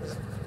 Yeah.